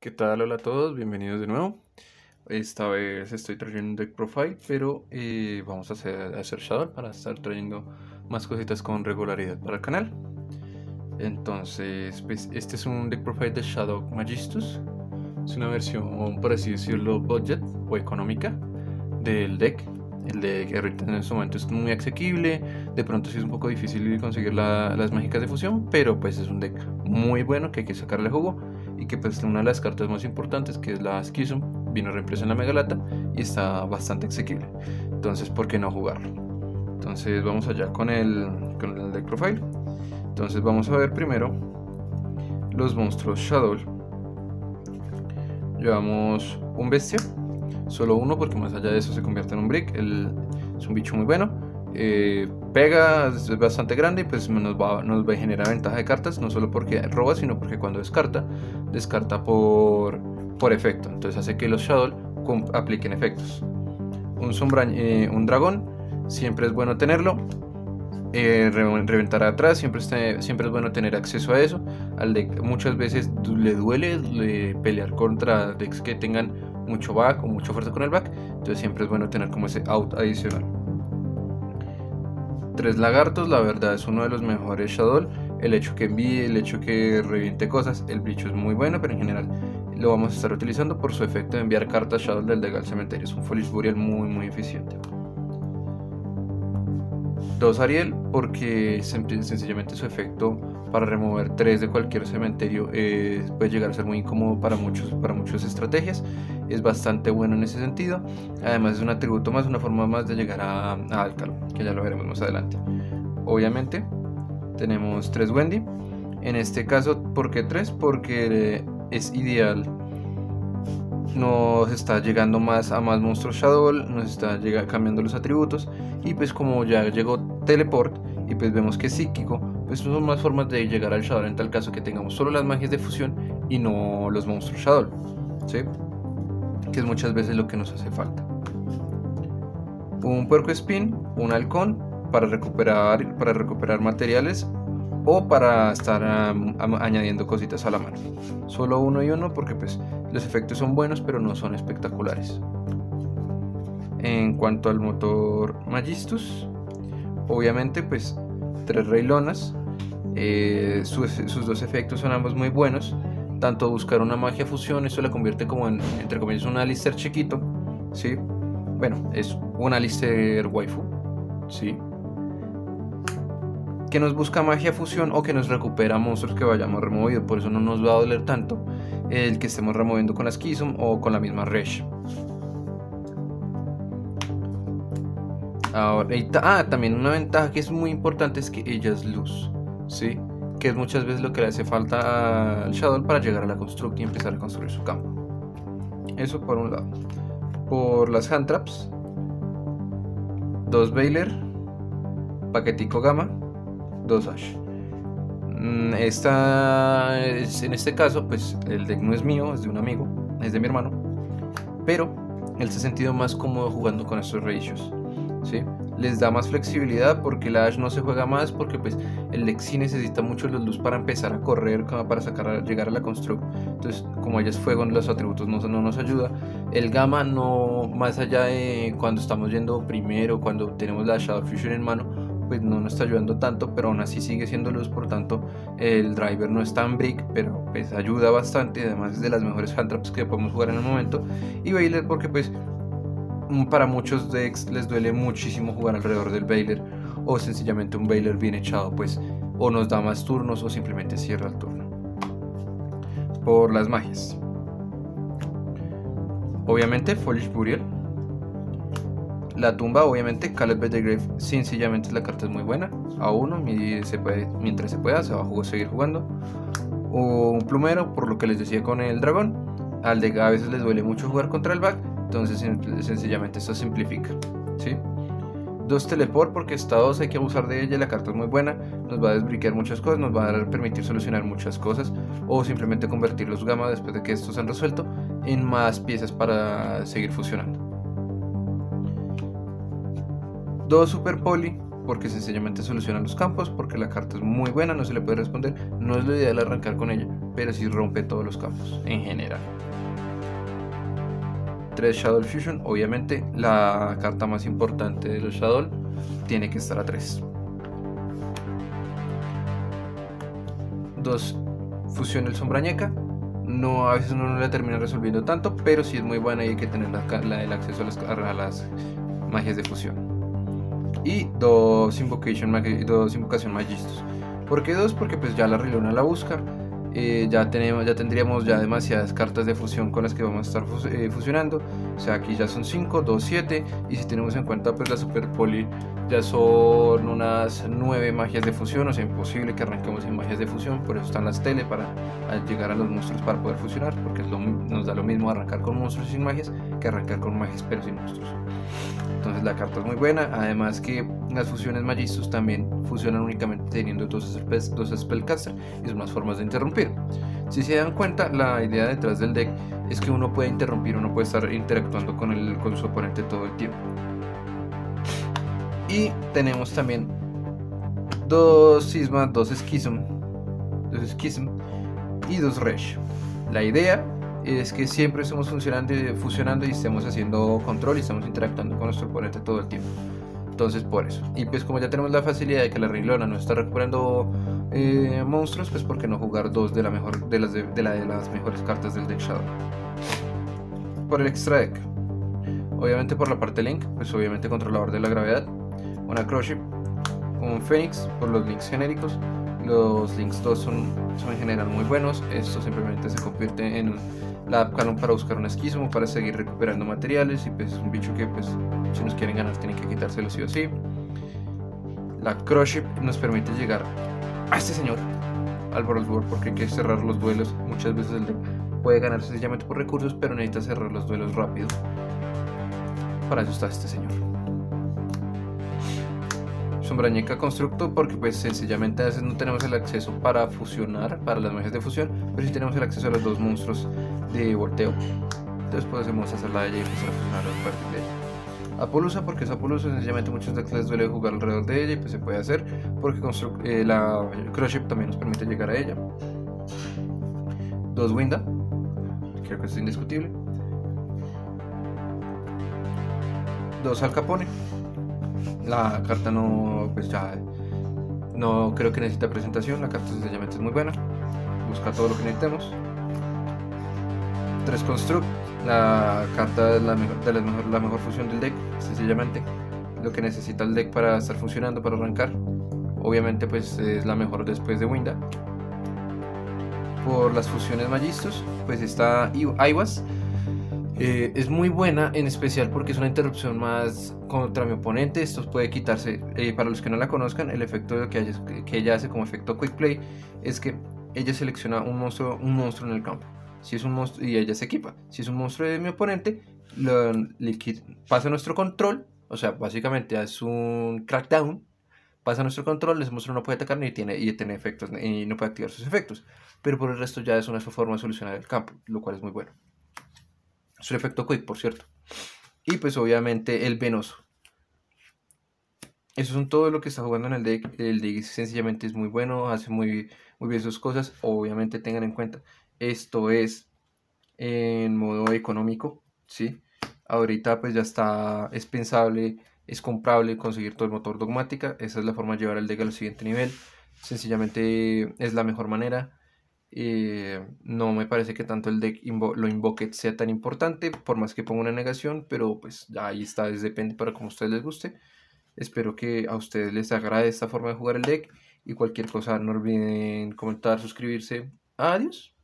¿Qué tal? Hola a todos, bienvenidos de nuevo. Esta vez estoy trayendo un deck profile, pero eh, vamos a hacer, Shadow para estar trayendo más cositas con regularidad para el canal. Entonces, pues este es un deck profile de Shadow Magistus. Es una versión, por así decirlo, budget o económica del deck. El deck en este momento es muy asequible, de pronto sí es un poco difícil conseguir las mágicas de fusión, pero pues es un deck muy bueno que hay que sacarle jugo y que pues una de las cartas más importantes que es la Schism vino reimpresa en la Megalata y está bastante asequible. Entonces por qué no jugarlo entonces vamos allá con el, con el deck profile. Entonces vamos a ver primero los monstruos Shadow. Llevamos un bestia solo uno porque más allá de eso se convierte en un brick es un bicho muy bueno eh, pega, es bastante grande y pues nos va, nos va a generar ventaja de cartas, no solo porque roba, sino porque cuando descarta, descarta por, por efecto. Entonces hace que los Shadow apliquen efectos. Un, sombra, eh, un dragón, siempre es bueno tenerlo. Eh, reventar atrás, siempre, siempre es bueno tener acceso a eso. Al muchas veces le duele pelear contra decks que tengan mucho back o mucha fuerza con el back. Entonces siempre es bueno tener como ese out adicional. Tres lagartos, la verdad es uno de los mejores Shadow. El hecho que envíe, el hecho que reviente cosas, el bicho es muy bueno, pero en general lo vamos a estar utilizando por su efecto de enviar cartas Shadow del deck al cementerio. Es un Foolish Burial muy muy eficiente. Dos Ariel, porque sencillamente su efecto para remover tres de cualquier cementerio eh, puede llegar a ser muy incómodo para, muchos, para muchas estrategias. Es bastante bueno en ese sentido. Además es un atributo más, una forma más de llegar a, a que ya lo veremos más adelante. Obviamente tenemos tres Wendy. En este caso, ¿por qué tres? Porque es ideal nos está llegando más a más monstruos Shadow, nos está cambiando los atributos y pues como ya llegó Teleport y pues vemos que es psíquico, pues son más formas de llegar al Shadow en tal caso que tengamos solo las magias de fusión y no los monstruos Shadow, ¿sí? que es muchas veces lo que nos hace falta. Un puerco spin, un halcón para recuperar, para recuperar materiales o para estar añadiendo cositas a la mano. Solo uno y uno porque pues los efectos son buenos pero no son espectaculares. En cuanto al motor Magistus, obviamente pues tres reilonas. Eh, sus, dos efectos son ambos muy buenos. Tanto buscar una magia fusión, eso la convierte como en, entre comillas, un Alistair chiquito. ¿sí? Bueno, es un Alistair waifu. ¿sí? Que nos busca magia fusión o que nos recupera monstruos que vayamos removido. Por eso no nos va a doler tanto el que estemos removiendo con la Schism o con la misma Resh. Ahora, ah, también una ventaja que es muy importante es que ella es luz, ¿sí? Que es muchas veces lo que le hace falta al Shadow para llegar a la Construct y empezar a construir su campo. Eso por un lado. Por las hand traps, dos Baylor, paquetico gamma, dos Ash. Mm, esta, en este caso, pues el deck no es mío, es de un amigo, es de mi hermano, pero él se ha sentido más cómodo jugando con estos ratios. ¿sí? Les da más flexibilidad porque la Ash no se juega más porque pues el deck sí necesita mucho los luz para empezar a correr, para sacar, llegar a la construct. Entonces, como ella es fuego, los atributos no, no nos ayuda. El gamma no, más allá de cuando estamos yendo primero, cuando tenemos la Shadow Fusion en mano, pues no nos está ayudando tanto, pero aún así sigue siendo luz, por tanto el driver no es tan brick, pero pues ayuda bastante, además es de las mejores hand traps que podemos jugar en el momento. Y Baylor porque pues mm, para muchos decks les duele muchísimo jugar alrededor del Baylor o sencillamente un Baylor bien echado pues o nos da más turnos o simplemente cierra el turno. Por las magias. Obviamente Foolish Burial la tumba, obviamente, Caleb Grave sencillamente la carta es muy buena. A uno, se puede, mientras se pueda, se va a seguir jugando. O un plumero, por lo que les decía con el dragón. Al de a veces les duele mucho jugar contra el back, entonces sencillamente esto simplifica. ¿sí? Dos teleport, porque esta dos hay que abusar de ella, la carta es muy buena, nos va a desbriquear muchas cosas, nos va a permitir solucionar muchas cosas, o simplemente convertir los gamma después de que estos se han resuelto en más piezas para seguir fusionando. Dos Super Poli, porque sencillamente soluciona los campos, porque la carta es muy buena, no se le puede responder, no es lo ideal arrancar con ella, pero sí rompe todos los campos en general. 3 Shadow Fusion, obviamente la carta más importante de los Shadow tiene que estar a 3. 2 Fusión el Sombrañeca, no, a veces no la termina resolviendo tanto, pero sí es muy buena y hay que tener el acceso a las, a las magias de fusión. Y dos Invocation, dos Invocación Magistos. ¿Por qué dos? Porque pues ya la Rilona la busca. Eh, ya, tenemos, ya tendríamos ya demasiadas cartas de fusión con las que vamos a estar eh, fusionando. O sea, aquí ya son 5, 2, 7. Y si tenemos en cuenta pues la Super Poli, ya son unas 9 magias de fusión. O sea, imposible que arranquemos sin magias de fusión. Por eso están las tele para llegar a los monstruos para poder fusionar. Porque nos da lo mismo arrancar con monstruos sin magias que arrancar con magias pero sin monstruos. Entonces la carta es muy buena. Además que las fusiones Magistus también fusionan únicamente teniendo dos, dos Spellcaster y son más formas de interrumpir. Si se dan cuenta, la idea detrás del deck es que uno puede interrumpir, uno puede estar interactuando con, el, con su oponente todo el tiempo. Y tenemos también dos Sisma, dos Schism, dos Schism y dos Resh. La idea es que siempre estamos funcionando, y estemos haciendo control y estamos interactuando con nuestro oponente todo el tiempo. Entonces por eso. Y pues como ya tenemos la facilidad de que la Ringlona no está recuperando eh, monstruos, pues por qué no jugar dos de, la mejor, de, las de, la, de las mejores cartas del deck Shadow. Por el extra deck. Obviamente por la parte Link, pues obviamente controlador de la gravedad. Una Crochet, un Phoenix por los links genéricos. Los links 2 son, son en general muy buenos. Esto simplemente se convierte en un la Canon para buscar un esquismo, para seguir recuperando materiales y pues es un bicho que pues si nos quieren ganar tienen que quitárselo sí o sí. La Cruship nos permite llegar a este señor, al World porque hay que cerrar los duelos. Muchas veces el puede ganar sencillamente por recursos, pero necesita cerrar los duelos rápido. Para eso está este señor. Sombrañeca Constructo porque pues sencillamente a veces no tenemos el acceso para fusionar, para las magias de fusión, pero sí tenemos el acceso a los dos monstruos de volteo. Entonces podemos hacerla de ella y empezar a funcionar a partir de ella. Apolusa porque es Apolusa, sencillamente muchos decks les duele jugar alrededor de ella y pues se puede hacer porque eh, la Crochet también nos permite llegar a ella. Dos Winda, creo que es indiscutible. Dos Al Capone. La carta no, pues ya, no creo que necesita presentación, la carta sencillamente es muy buena. Busca todo lo que necesitemos. 3 Construct, la carta de la, mejor, la mejor fusión del deck, sencillamente. Lo que necesita el deck para estar funcionando, para arrancar. Obviamente pues es la mejor después de Winda. Por las fusiones Magistos, pues está Iwas. Eh, es muy buena, en especial porque es una interrupción más contra mi oponente. Esto puede quitarse. Eh, para los que no la conozcan, el efecto que, que ella hace como efecto Quick Play es que ella selecciona un monstruo, un monstruo en el campo. Si es un monstruo, y ella se equipa. Si es un monstruo de mi oponente, lo, pasa nuestro control. O sea, básicamente es un crackdown. Pasa nuestro control, ese monstruo no puede atacar ni tiene, y tiene efectos y no puede activar sus efectos. Pero por el resto ya es una forma de solucionar el campo, lo cual es muy bueno. Es un efecto quick, por cierto. Y pues obviamente el venoso. Eso son todo lo que está jugando en el deck. El deck sencillamente es muy bueno, hace muy, muy bien sus cosas. Obviamente tengan en cuenta esto es en modo económico, ¿sí? Ahorita pues ya está, es pensable, es comprable conseguir todo el motor dogmática. Esa es la forma de llevar el deck al siguiente nivel. Sencillamente es la mejor manera. Eh, no me parece que tanto el deck lo invoque sea tan importante, por más que ponga una negación, pero pues ahí está, depende para como a ustedes les guste. Espero que a ustedes les agrade esta forma de jugar el deck y cualquier cosa no olviden comentar, suscribirse. Adiós.